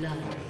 Blood.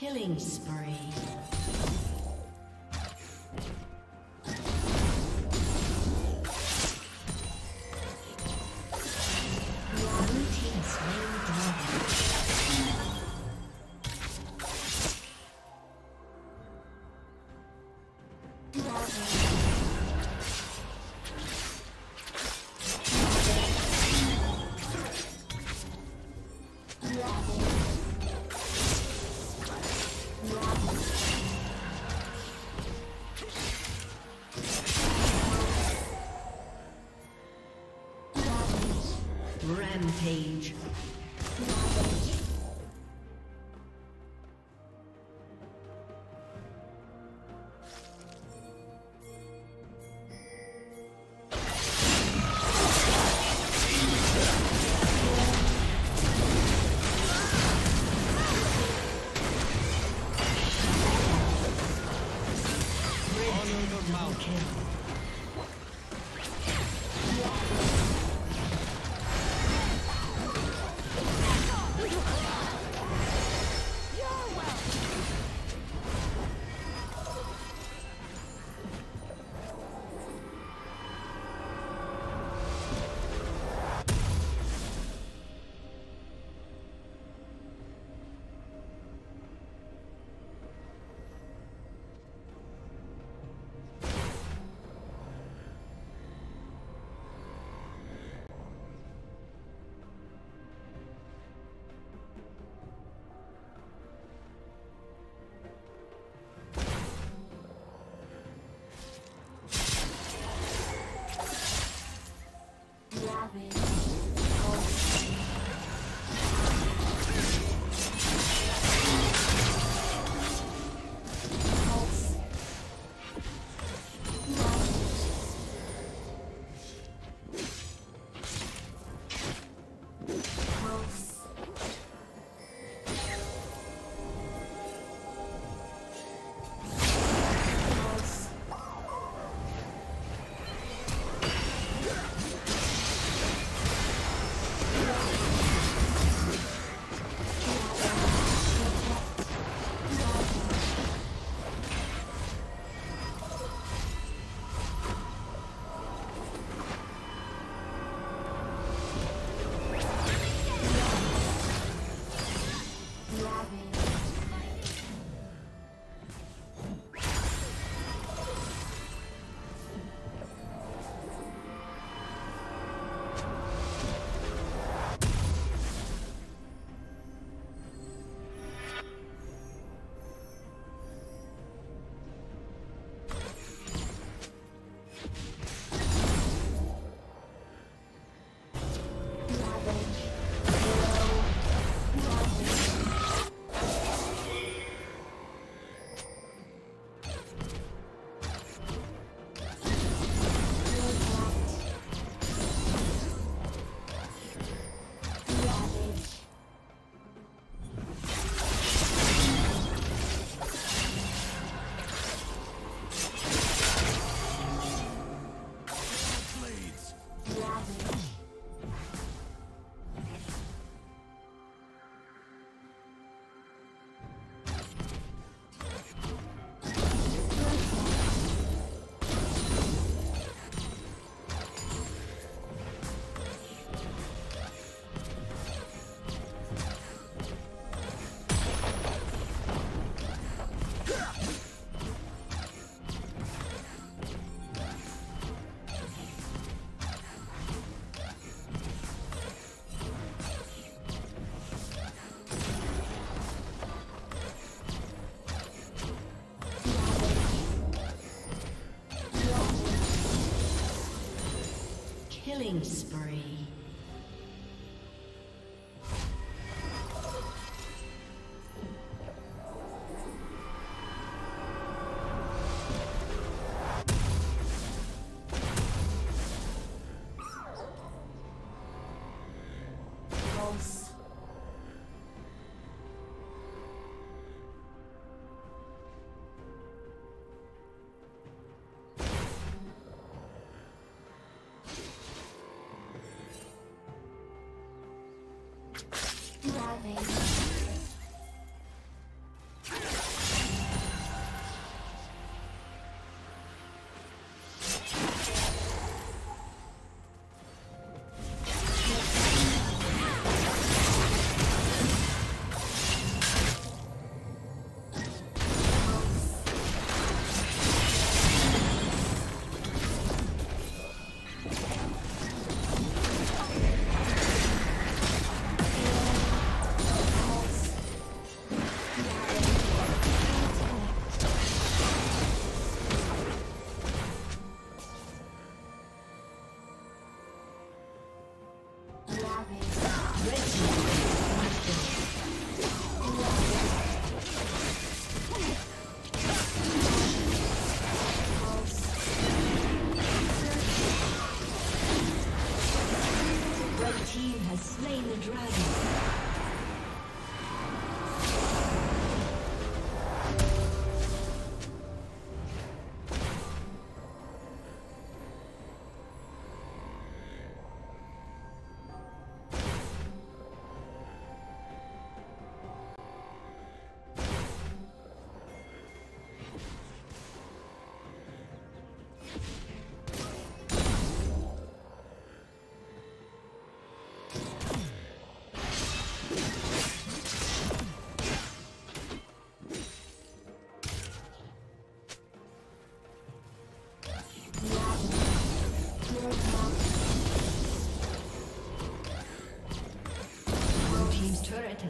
Killing spree. Rampage. Honor the Killing.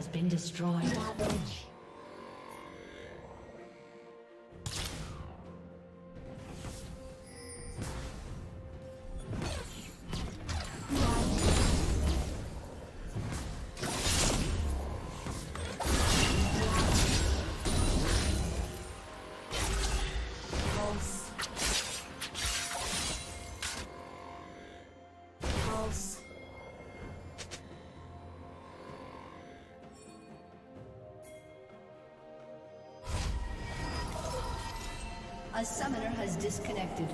Been destroyed. Savage. A summoner has disconnected.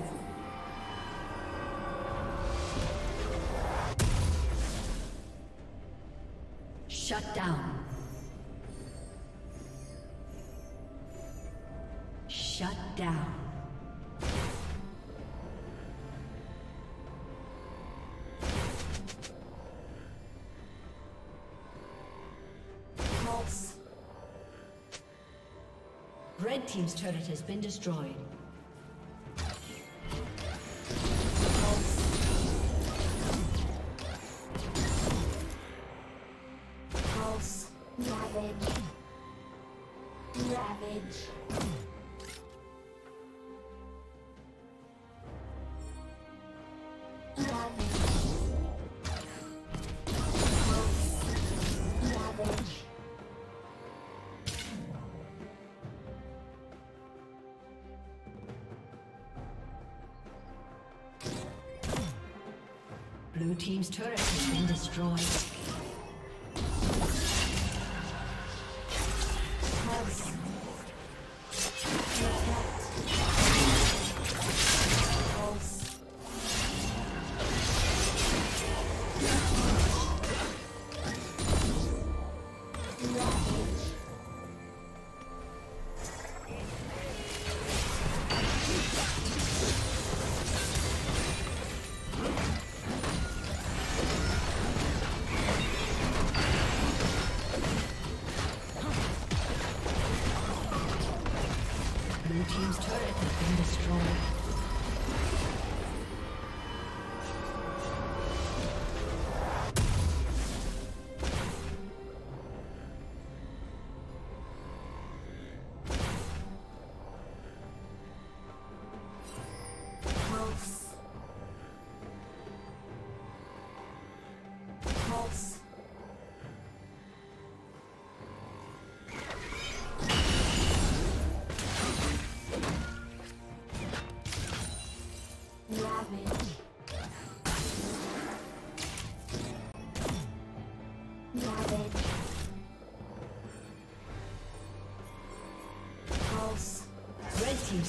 Shut down. Shut down. Red Team's turret has been destroyed. Destroyed.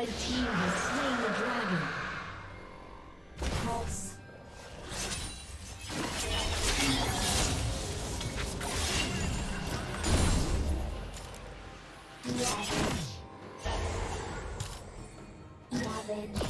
Red team has slain the dragon. Pulse. Savage. Savage.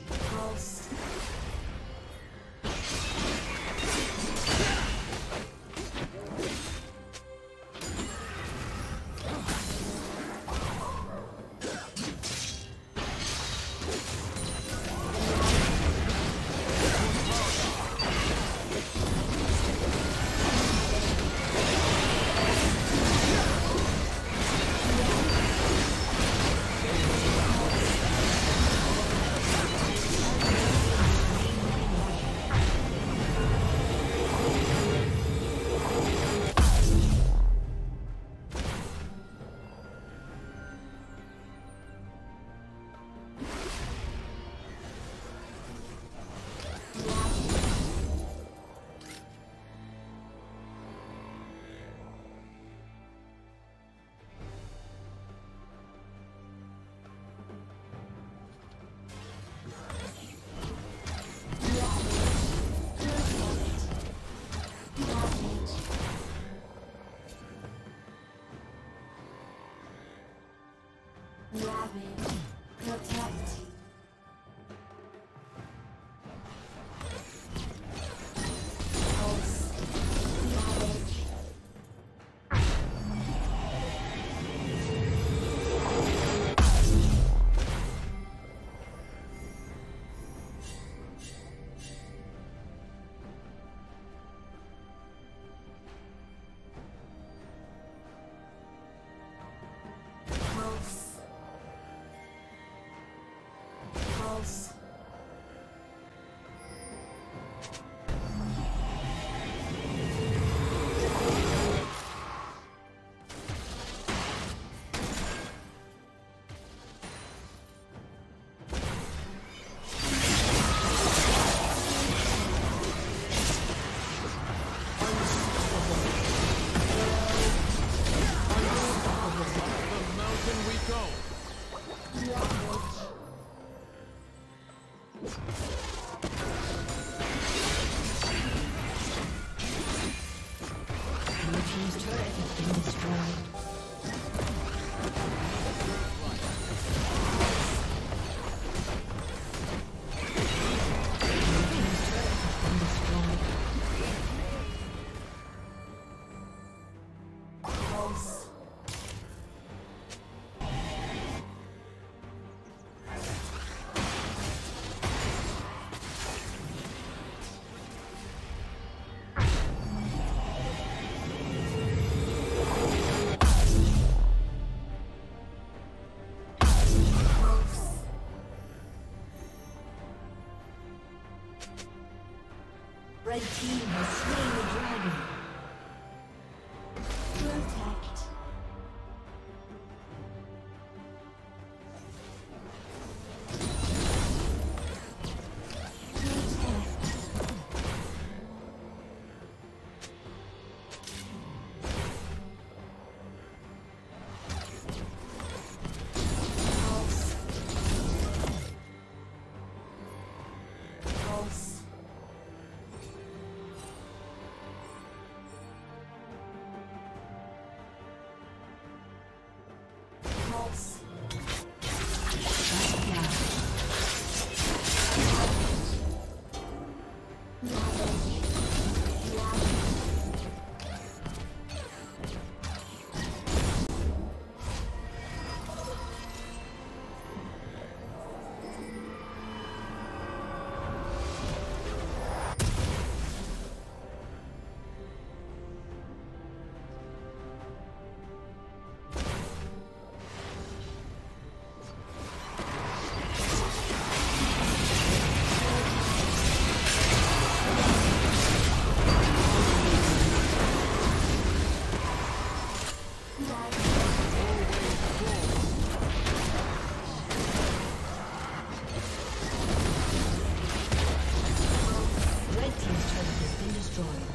Destroyed.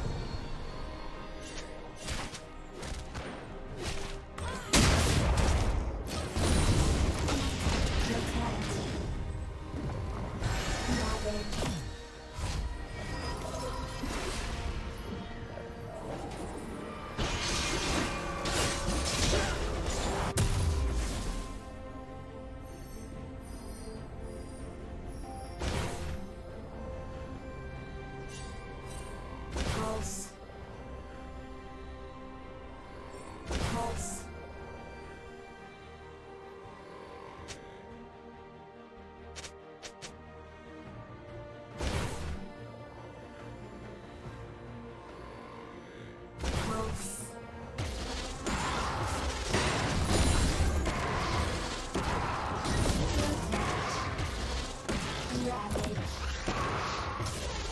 Let's go.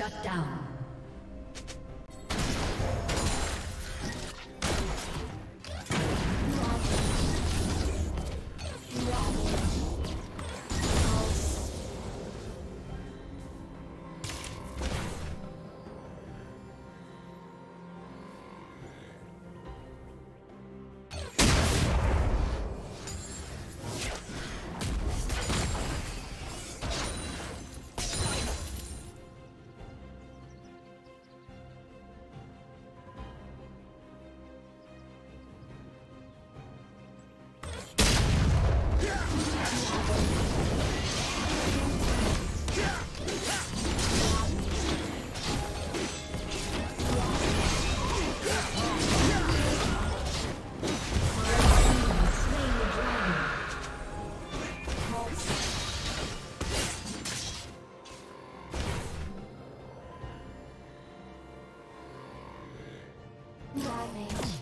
Shut down. Exatamente.